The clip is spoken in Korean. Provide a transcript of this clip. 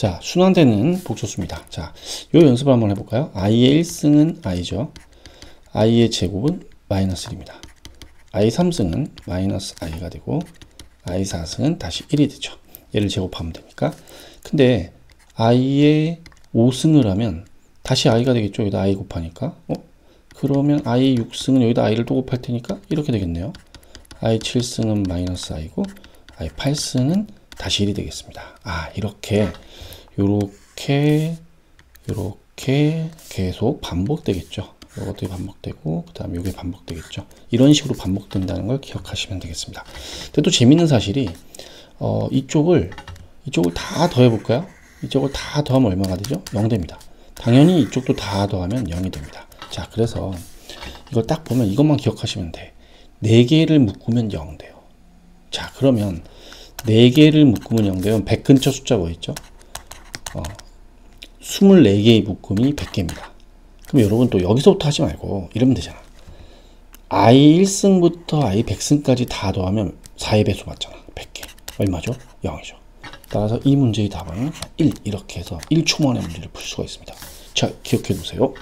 자, 순환되는 복소수입니다. 자, 요 연습을 한번 해볼까요? i의 1승은 i죠. i의 제곱은 마이너스 1입니다. i 3승은 마이너스 i가 되고 i 4승은 다시 1이 되죠. 얘를 제곱하면 되니까. 근데 i의 5승을 하면 다시 i가 되겠죠. 여기다 i 곱하니까. 어? 그러면 i 6승은 여기다 i를 또 곱할 테니까 이렇게 되겠네요. i 7승은 마이너스 i고 i 8승은 다시 1이 되겠습니다. 아, 이렇게 요렇게 요렇게 계속 반복되겠죠. 이것도 반복되고 그 다음에 이게 반복되겠죠. 이런 식으로 반복된다는 걸 기억하시면 되겠습니다. 근데 또 재밌는 사실이 어, 이쪽을 이쪽을 다 더해볼까요? 이쪽을 다 더하면 얼마가 되죠? 0 됩니다. 당연히 이쪽도 다 더하면 0이 됩니다. 자, 그래서 이걸 딱 보면 이것만 기억하시면 돼. 4개를 묶으면 0 돼요. 자, 그러면 4개를 묶으면 0 되면 100 근처 숫자 뭐 있죠? 어, 24개의 묶음이 100개입니다. 그럼 여러분 또 여기서부터 하지 말고 이러면 되잖아. i 1승부터 i 100승까지 다 더하면 4의 배수 맞잖아. 100개. 얼마죠? 0이죠. 따라서 이 문제의 답은 1 이렇게 해서 1초 만에 문제를 풀 수가 있습니다. 자, 기억해 두세요.